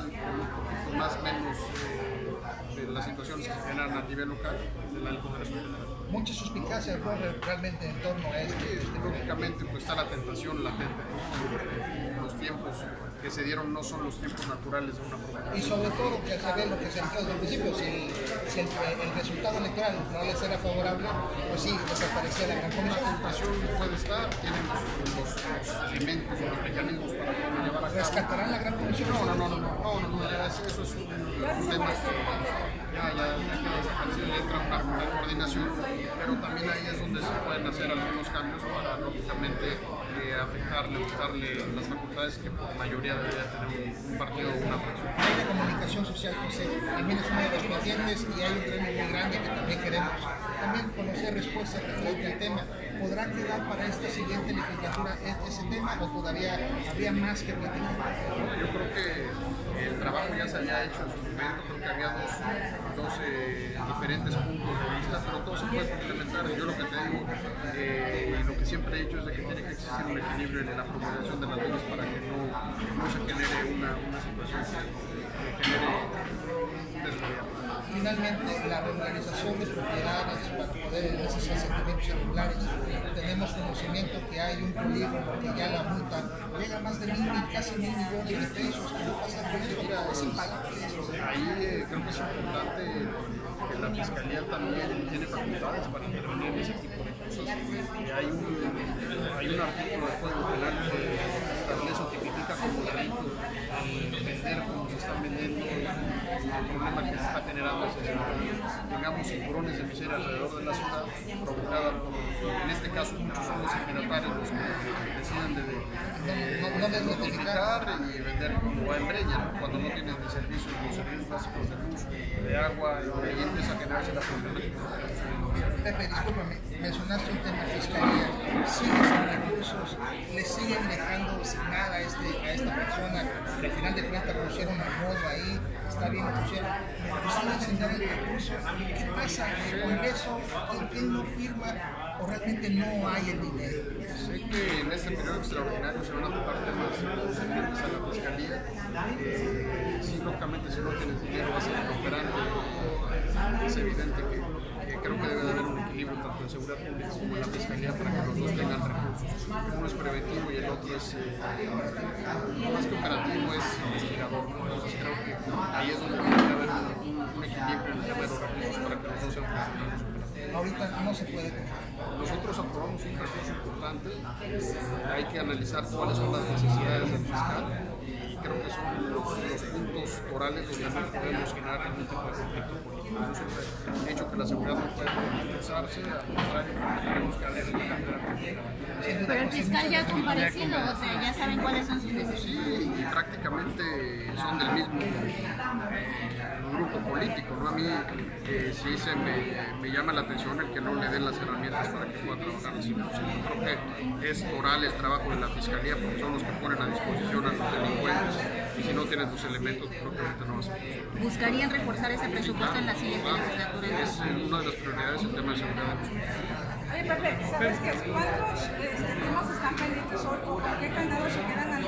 global, con eh, más o menos eh, de las situaciones que generan a nivel local del de la sociedad. Muchas suspicacias ¿no? realmente en torno a esto. Este, lógicamente pues, está la tentación latente. ¿no? Los tiempos que se dieron no son los tiempos naturales de una propaganda. Y sobre todo que se ve lo que se dijo desde el principio, si, el, si el, el, resultado electoral no les era favorable, pues sí, desapareciera la gran La tentación puede estar, tienen los, los, los elementos o los mecanismos para llevar a cabo. ¿Rescatarán la gran un tema que ya, ya, ya que desapareció, entra una, coordinación, pero también ahí es donde se pueden hacer algunos cambios para, lógicamente, eh, afectarle, quitarle las facultades que por mayoría debería tener un, partido o una fracción. Hay de comunicación social, José, también es uno de los pendientes y hay un gremio muy grande que también queremos también conocer respuestas referente al tema. ¿Podrá quedar para esta siguiente legislatura ese tema o todavía habría más que platicar? Yo creo que el trabajo ya se había hecho en su momento, creo que había dos, dos eh, diferentes puntos de vista, pero todo se puede complementar. Yo lo que te digo, eh, y lo que siempre he dicho es de que tiene que existir un equilibrio en la promulgación de las leyes para que no, no se genere una, una situación que, que genere desgobierno finalmente la regularización de propiedades para poder en esos asentamientos irregulares. Tenemos conocimiento que hay un polígono que ya la multa llega a más de mil, casi mil millones de pesos. ¿Qué pasa con eso? Es impagable Ahí eh, creo que es importante que la Fiscalía también tiene facultades para intervenir en ese tipo de cosas. Y hay un, hay un artículo del Código Penal que establece o tipifica como delito vender como se están vendiendo el problema que se está generando tengamos cinturones de miseria alrededor de la ciudad provocada por, en este caso muchos son los los que deciden de, de, no, no, no notificar y vender como en breña, cuando no tienen ni servicios, los servicios básicos de luz, de agua, y ahí empieza a generarse la problemática. Pepe, discúlpame, mencionaste un tema de fiscalía, siguen sin recursos, le siguen dejando sin nada a, este, a esta persona, al final de cuentas pusieron a modo ahí, está bien pusieron, siguen sin dar el recurso. ¿Qué pasa en el Congreso? ¿Por qué no firma o realmente no hay el dinero? Sé que en este periodo extraordinario se van a tocar temas concernientes a la fiscalía. Eh, sí, lógicamente, si no tienes dinero vas a ser inoperante. Es evidente que, que, creo que debe de haber un equilibrio tanto en seguridad pública como en la fiscalía para que los dos tengan recursos. Uno es preventivo y el otro es, eh, más que operativo, es investigador. Entonces creo que ahí es donde tiene que haber un, equilibrio en el tema de los recursos para que los dos sean funcionarios ahorita no se puede Nosotros aprobamos un recurso importante, eh, hay que analizar cuáles son las necesidades del fiscal creo que son los, los puntos orales donde no podemos generar algún tipo de conflicto político. Yo siempre he dicho que la seguridad no puede politizarse, al contrario, tenemos que la Pero el fiscal ya ha comparecido, o sea, ya saben cuáles son sus necesidades. Sí, y prácticamente son del mismo grupo político, ¿no? A mí eh, sí se me, me, llama la atención el que no le den las herramientas para que pueda trabajar así. Pues, creo que es oral el trabajo de la fiscalía porque son los que ponen a disposición a y si no tienen tus elementos, que ahorita no vas a funcionar. ¿Buscarían reforzar ese presupuesto en la siguiente claro, legislatura? Es una de las prioridades el tema de seguridad de los Oye, Pepe, ¿sabes qué? ¿Cuántos este, temas están pendientes hoy o qué candados se quedan a